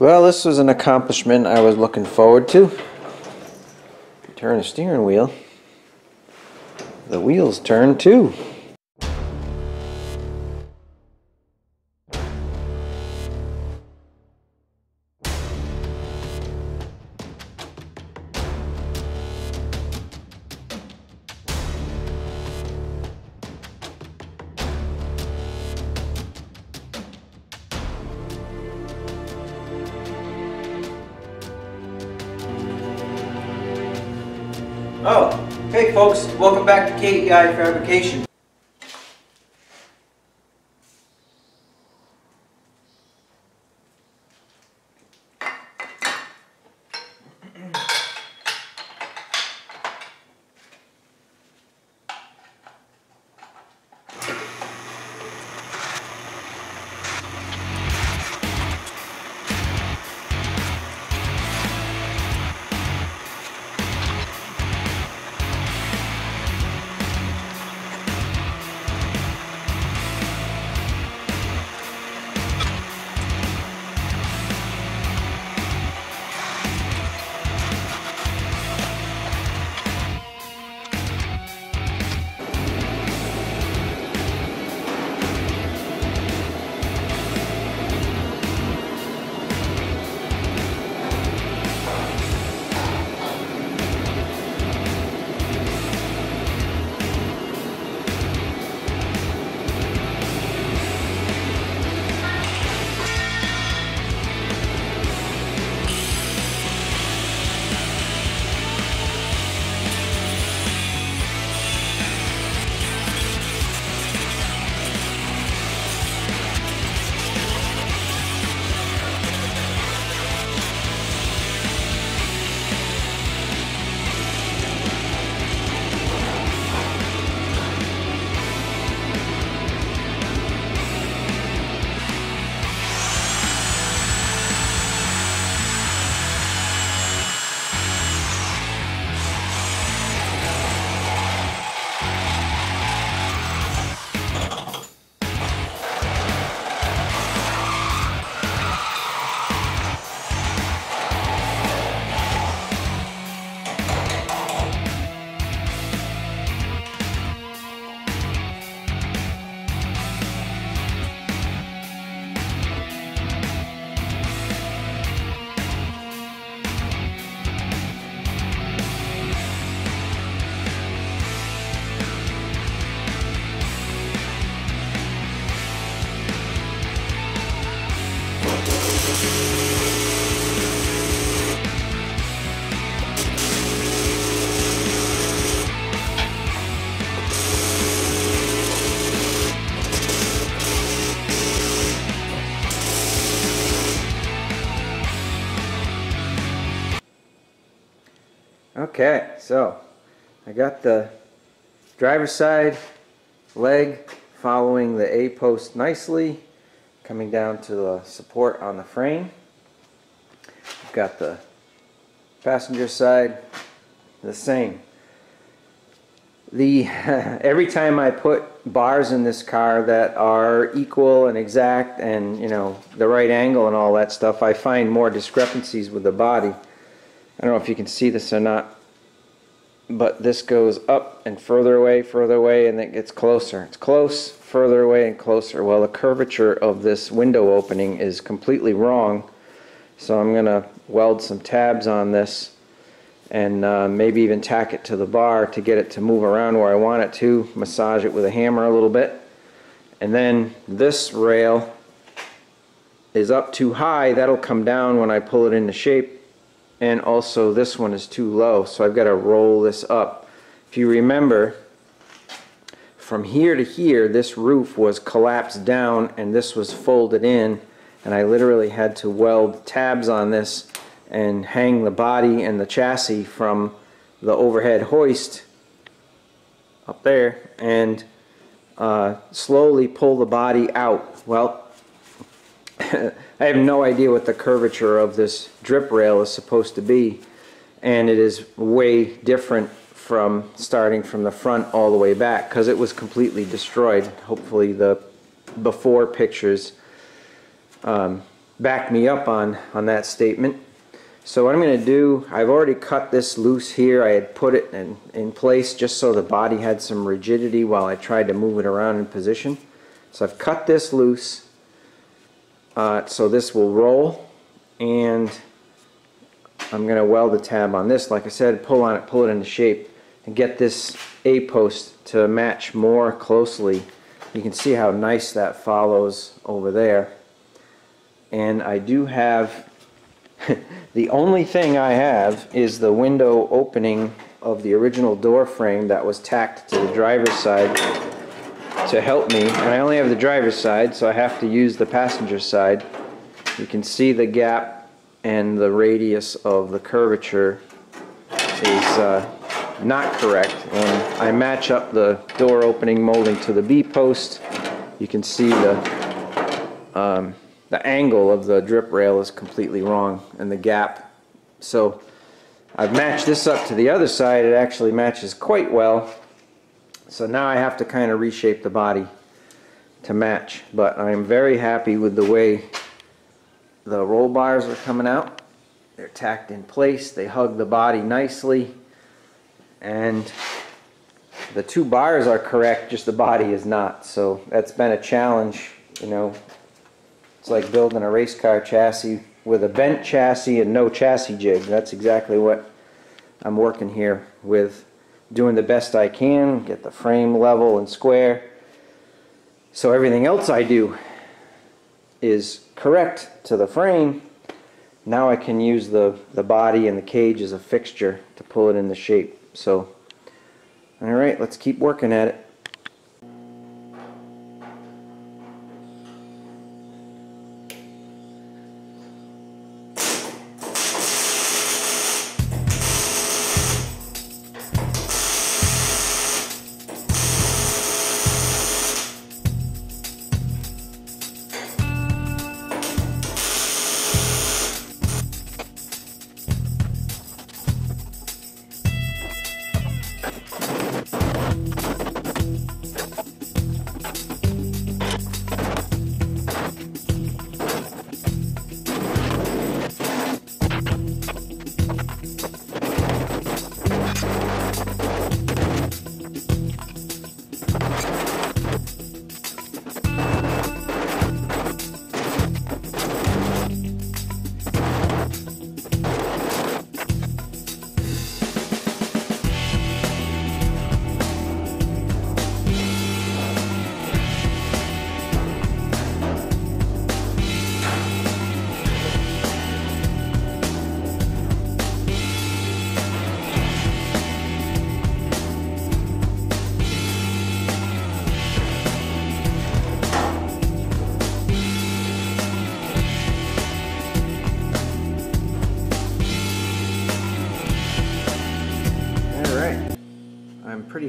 Well, this was an accomplishment I was looking forward to. Turn the steering wheel. The wheels turn too. Oh, hey folks, welcome back to KEI Fabrication. Okay, so I got the driver's side leg following the A-post nicely, coming down to the support on the frame. I've got the passenger side the same. The every time I put bars in this car that are equal and exact and you know the right angle and all that stuff, I find more discrepancies with the body. I don't know if you can see this or not, but this goes up and further away, further away, and it gets closer. It's close, further away, and closer. Well, the curvature of this window opening is completely wrong, so I'm going to weld some tabs on this and uh, maybe even tack it to the bar to get it to move around where I want it to, massage it with a hammer a little bit. And then this rail is up too high, that'll come down when I pull it into shape and also this one is too low so I've got to roll this up. If you remember from here to here this roof was collapsed down and this was folded in and I literally had to weld tabs on this and hang the body and the chassis from the overhead hoist up there and uh, slowly pull the body out. Well I have no idea what the curvature of this drip rail is supposed to be and it is way different from starting from the front all the way back because it was completely destroyed. Hopefully the before pictures um, back me up on, on that statement. So what I'm going to do, I've already cut this loose here. I had put it in, in place just so the body had some rigidity while I tried to move it around in position. So I've cut this loose uh, so this will roll and I'm going to weld the tab on this. Like I said, pull on it, pull it into shape and get this A-post to match more closely. You can see how nice that follows over there. And I do have the only thing I have is the window opening of the original door frame that was tacked to the driver's side to help me. And I only have the driver's side, so I have to use the passenger side. You can see the gap and the radius of the curvature is uh, not correct. When I match up the door opening molding to the B-post, you can see the um, the angle of the drip rail is completely wrong and the gap. So I've matched this up to the other side. It actually matches quite well. So now I have to kind of reshape the body to match. But I'm very happy with the way the roll bars are coming out. They're tacked in place. They hug the body nicely. And the two bars are correct, just the body is not. So that's been a challenge, you know, it's like building a race car chassis with a bent chassis and no chassis jig. That's exactly what I'm working here with. Doing the best I can, get the frame level and square. So everything else I do is correct to the frame. Now I can use the, the body and the cage as a fixture to pull it into shape. So, alright, let's keep working at it.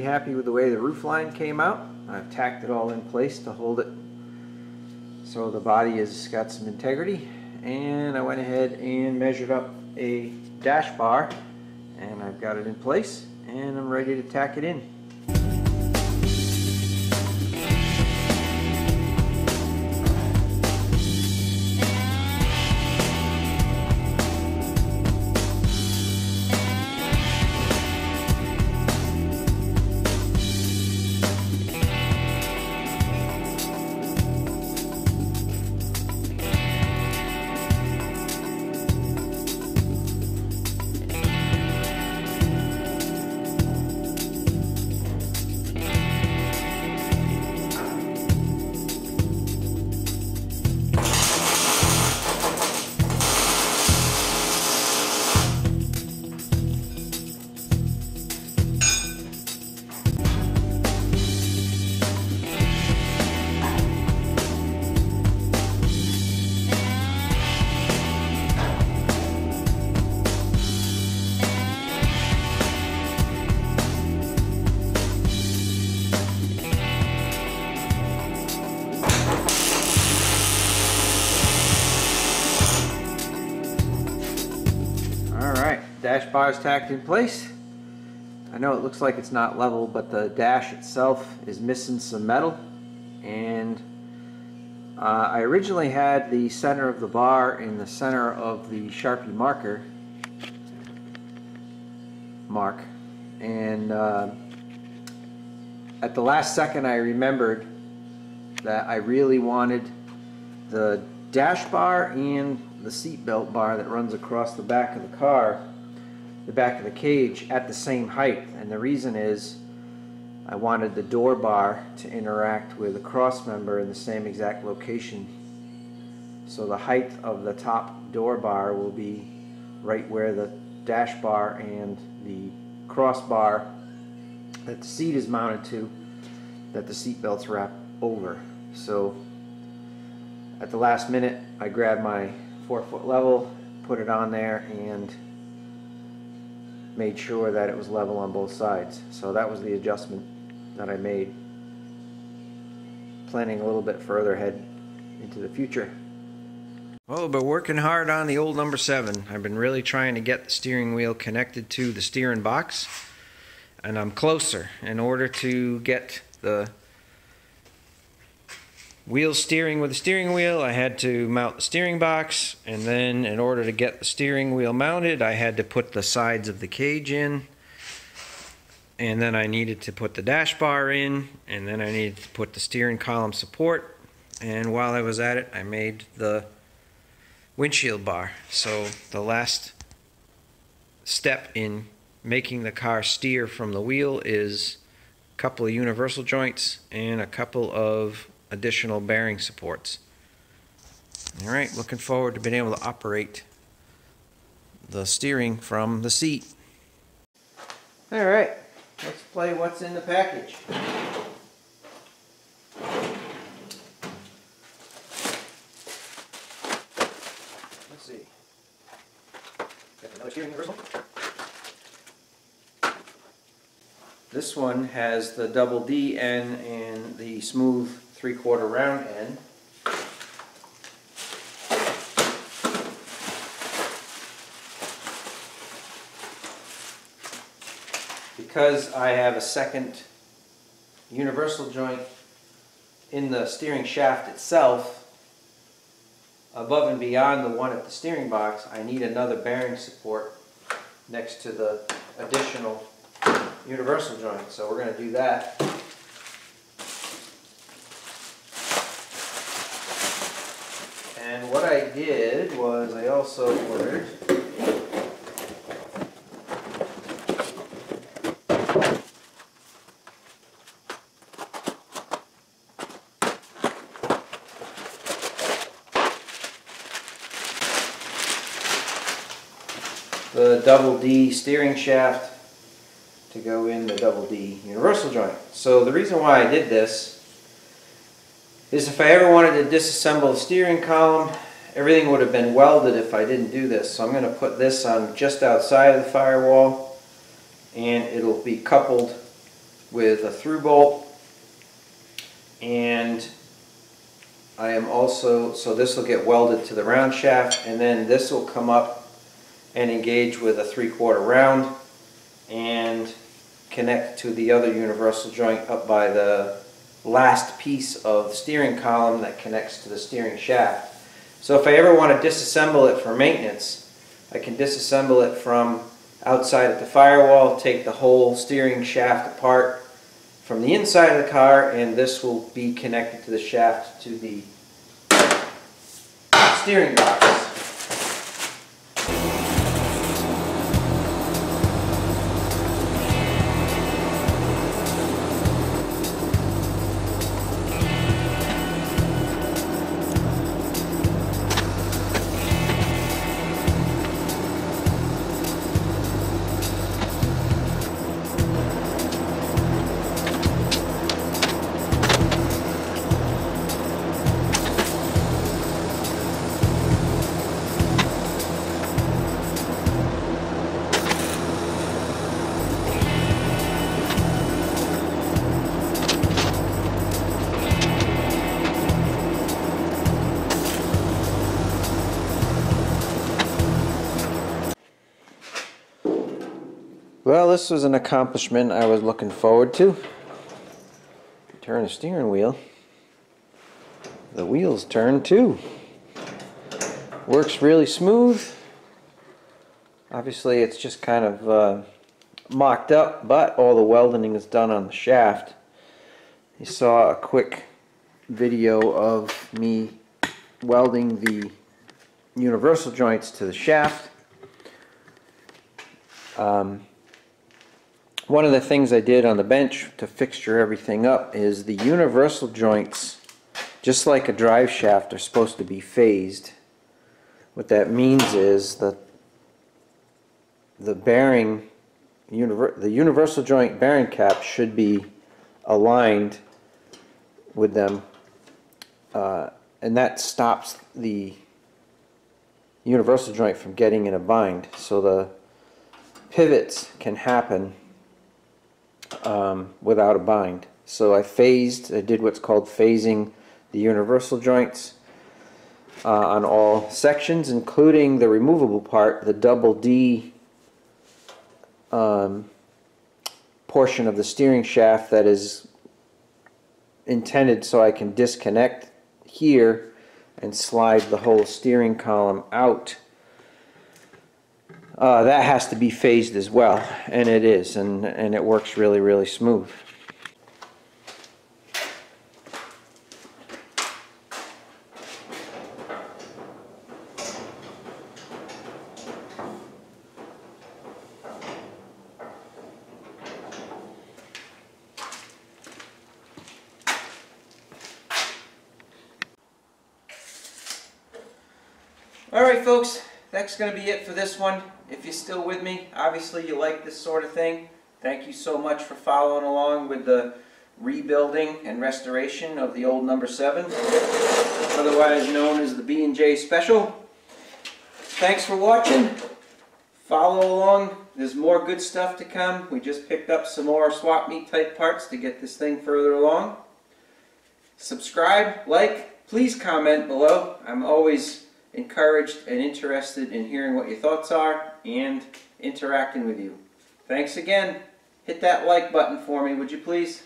Happy with the way the roof line came out. I've tacked it all in place to hold it so the body has got some integrity. And I went ahead and measured up a dash bar and I've got it in place and I'm ready to tack it in. Dash bar is tacked in place. I know it looks like it's not level, but the dash itself is missing some metal. And Uh, I originally had the center of the bar in the center of the Sharpie marker mark and uh, at the last second I remembered that I really wanted the dash bar and the seat belt bar that runs across the back of the car the back of the cage at the same height and the reason is I wanted the door bar to interact with the cross member in the same exact location. So the height of the top door bar will be right where the dash bar and the crossbar that the seat is mounted to, that the seat belts wrap over. So at the last minute, I grabbed my four foot level, put it on there, and made sure that it was level on both sides. So that was the adjustment that I made, planning a little bit further ahead into the future. Oh, but working hard on the old number seven. I've been really trying to get the steering wheel connected to the steering box, and I'm closer. In order to get the wheel steering with the steering wheel, I had to mount the steering box, and then in order to get the steering wheel mounted, I had to put the sides of the cage in and then I needed to put the dash bar in and then I needed to put the steering column support and while I was at it I made the windshield bar. So the last step in making the car steer from the wheel is a couple of universal joints and a couple of additional bearing supports alright looking forward to being able to operate the steering from the seat alright Let's play what's in the package. Let's see. Got another steering universal. This one has the double D end and the smooth three-quarter round end. because I have a second universal joint in the steering shaft itself, above and beyond the one at the steering box, I need another bearing support next to the additional universal joint. So we're going to do that. And what I did was I also ordered the double D steering shaft to go in the double D universal joint. So the reason why I did this is if I ever wanted to disassemble the steering column, everything would have been welded if I didn't do this. So I'm going to put this on just outside of the firewall and it'll be coupled with a through bolt and I am also, so this will get welded to the round shaft and then this will come up and engage with a three-quarter round and connect to the other universal joint up by the last piece of steering column that connects to the steering shaft. So if I ever want to disassemble it for maintenance, I can disassemble it from outside at the firewall, take the whole steering shaft apart from the inside of the car, and this will be connected to the shaft to the steering box. Well, this was an accomplishment I was looking forward to. Turn the steering wheel. the wheels turn too. Works really smooth. Obviously it's just kind of uh, mocked up, but all the welding is done on the shaft. You saw a quick video of me welding the universal joints to the shaft. Um, one of the things I did on the bench to fixture everything up is the universal joints, just like a drive shaft, are supposed to be phased. What that means is that the bearing, the universal joint bearing cap should be aligned with them, uh, and that stops the universal joint from getting in a bind. So the pivots can happen um, without a bind. So I phased, I did what's called phasing the universal joints uh, on all sections, including the removable part, the double D um, portion of the steering shaft that is intended so I can disconnect here and slide the whole steering column out. Uh, that has to be phased as well, and it is, and, and it works really, really smooth. Alright folks, that's going to be it for this one. If you're still with me, obviously you like this sort of thing. Thank you so much for following along with the rebuilding and restoration of the old number 7, otherwise known as the B&J Special. Thanks for watching. Follow along. There's more good stuff to come. We just picked up some more swap meet type parts to get this thing further along. Subscribe, like, please comment below. I'm always encouraged and interested in hearing what your thoughts are and interacting with you. Thanks again. Hit that like button for me, would you please?